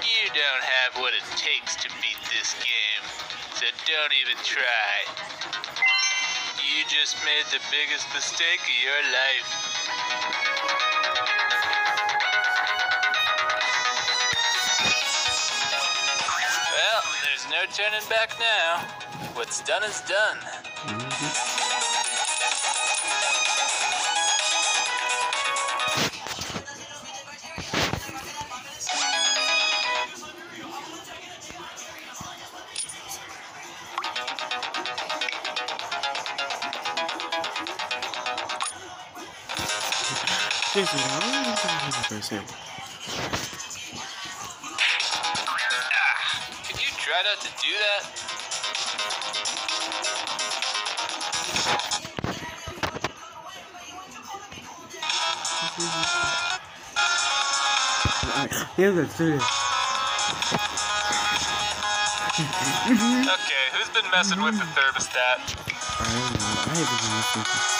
You don't have what it takes to beat this game, so don't even try. You just made the biggest mistake of your life. Well, there's no turning back now. What's done is done. Seriously, how long is that person? Could you try not to do that? Alright, here's the serious. Okay, who's been messing with the thermostat? I don't know. I haven't been listening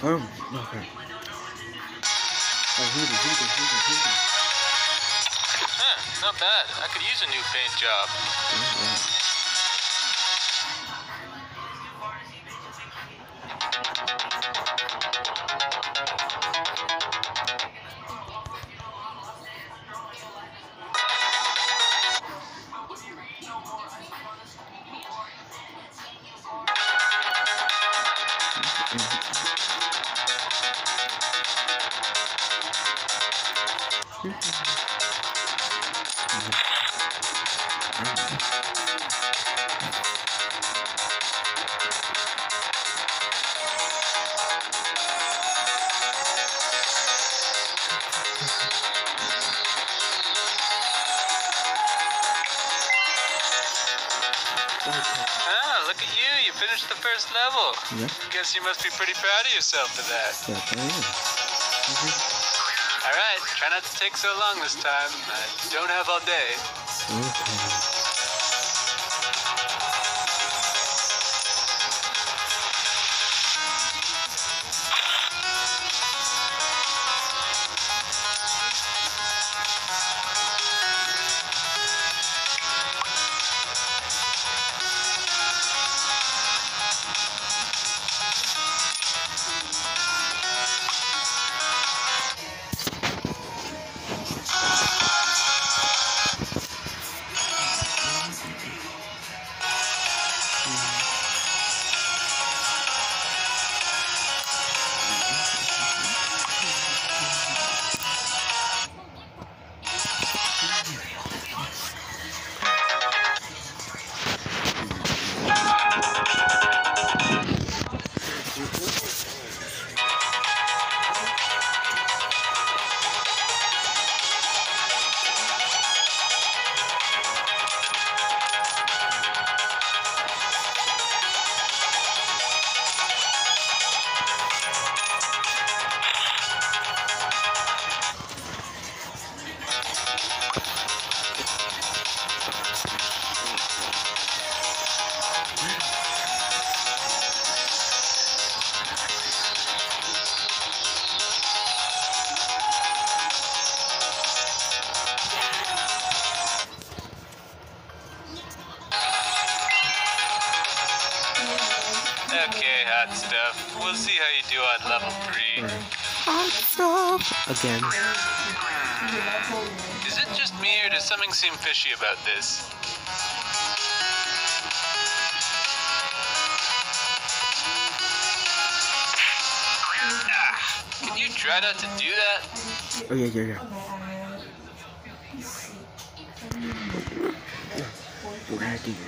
Um, okay. Oh, here it is, here it is, here it is, here it is. Huh, not bad. I could use a new paint job. Ah, look at you. You finished the first level. Yeah. Guess you must be pretty proud of yourself for that. Yeah, I am. All right, try not to take so long this time. I don't have all day. Okay. We'll see how you do on level three. Again. Is it just me or does something seem fishy about this? Ah, can you try not to do that? Oh yeah, yeah, yeah. Bragging. Yeah.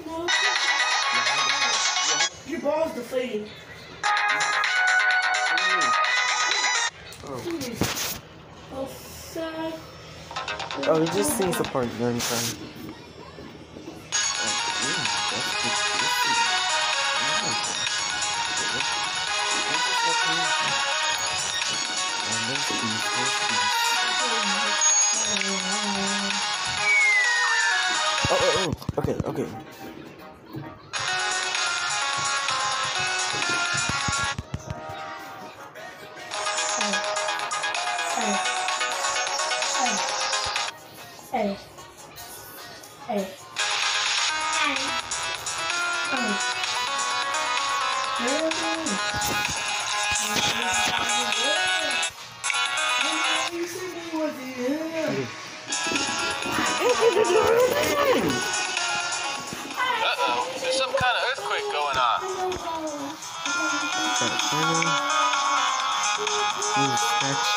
okay. Your ball's deflating. Oh, sad. Oh, he just sings a part during time. Oh, Oh, oh, oh, okay, okay.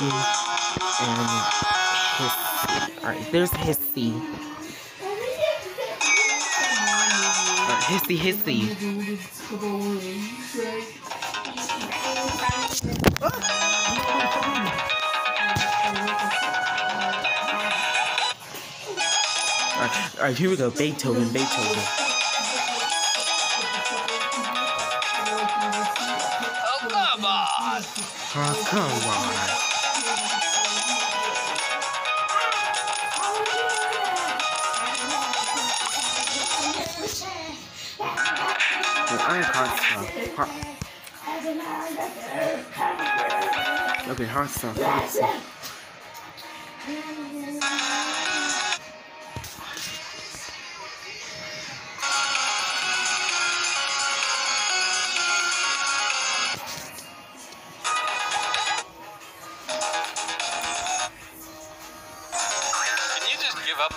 Statue, and Hissy. Alright, there's Hissy. Alright, Hissy, Hissy. Alright, alright, here we go. Beethoven, Beethoven. Oh, come on! Oh, come on. Hot stuff. Hot. Okay, hot stuff. Hot stuff.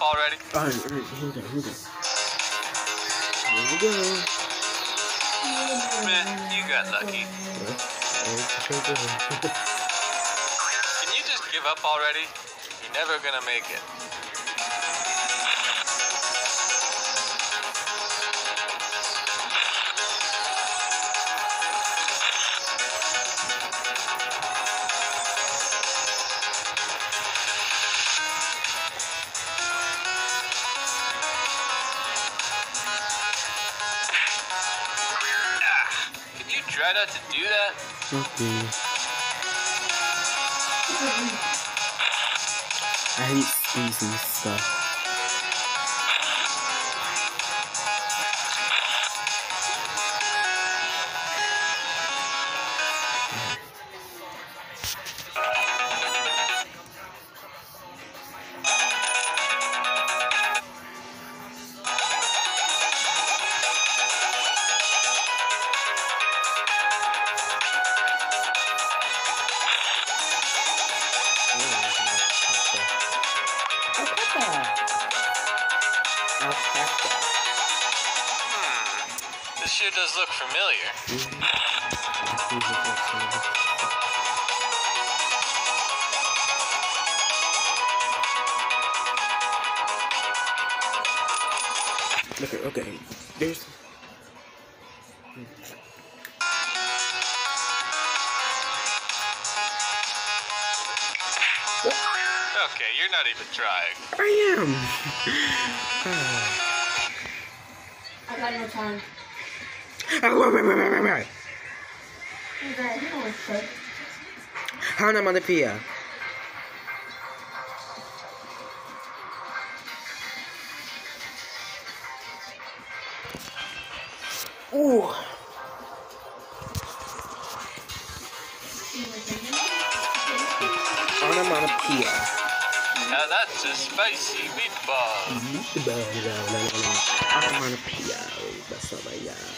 Already? Alright, alright, here we go, here we go. Here we go. Man, you got lucky. Can you just give up already? You're never gonna make it. Try not to do that? Okay. I hate squeezing stuff. Does look familiar. Okay, okay. There's. Okay, you're not even trying. I am! I got no time. Hana Manapia. Ooh. Onomatopoeia. Now that's a spicy meatball. Meatball. Onomatopoeia. That's not my guy.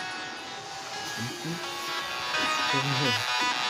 Oh,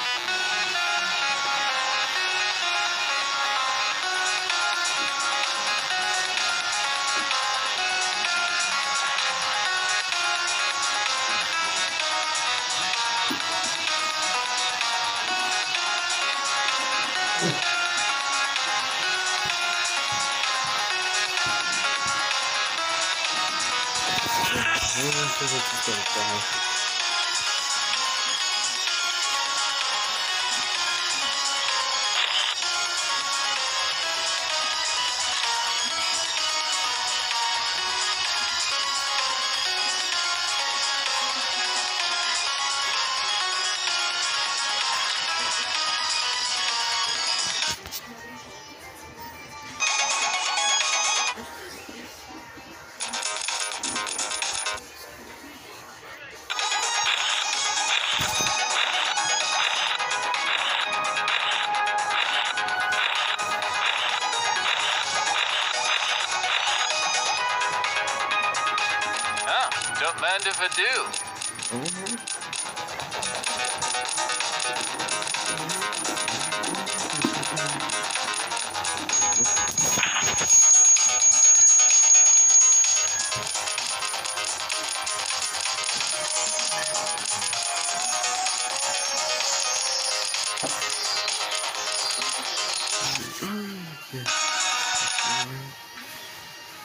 don't if I do. Mhm.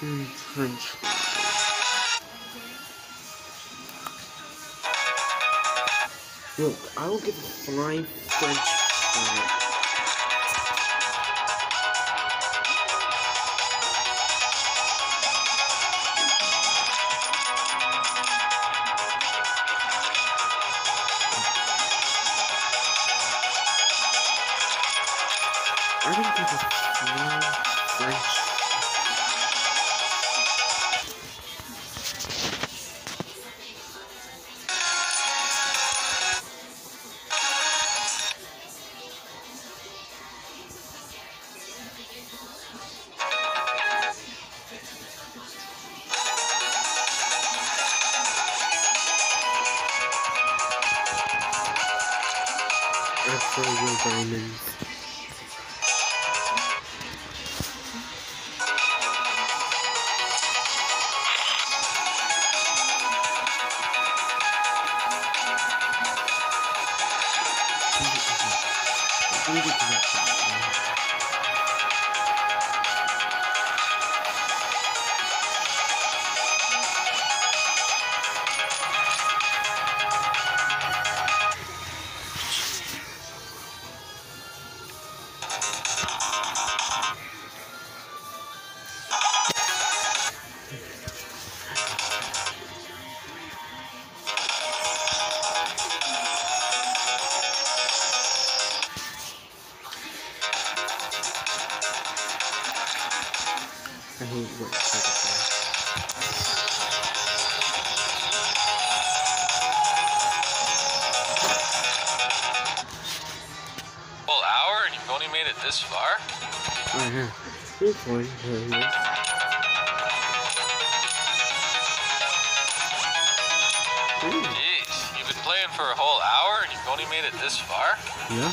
Mm, French. Look, I will give five French fries. After diamonds. I hate what Spotify. Full hour and you've only made it this far? I have. It's Ooh, Jeez, you've been playing for a whole hour and you've only made it this far? Yeah?